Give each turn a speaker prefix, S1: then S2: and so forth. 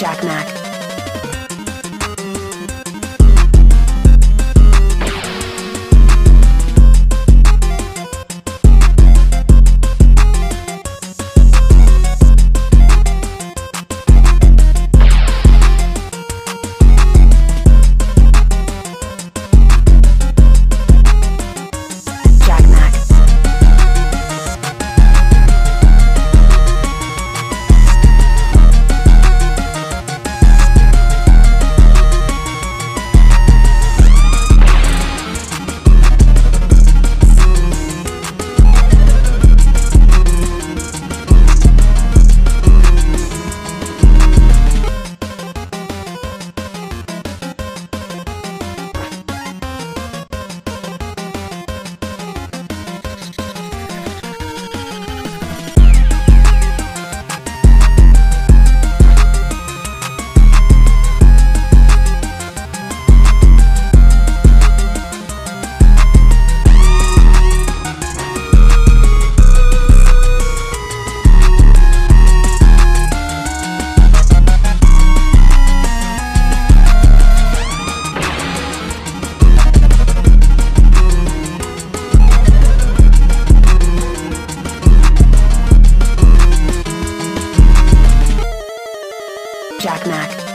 S1: Jack Mac. Jack Mac.